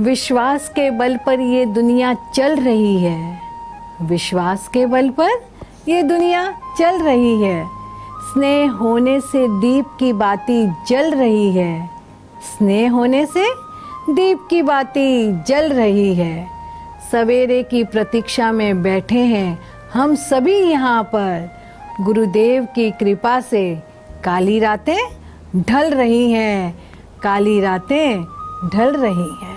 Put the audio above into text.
विश्वास के बल पर ये दुनिया चल रही है। विश्वास के बल पर ये दुनिया चल रही है। स्नेह होने से दीप की बाती जल रही है। स्नेह होने से दीप की बाती जल रही है। सवेरे की प्रतीक्षा में बैठे हैं हम सभी यहाँ पर। गुरुदेव की कृपा से काली रातें ढल रही हैं। काली रातें ढल रही हैं।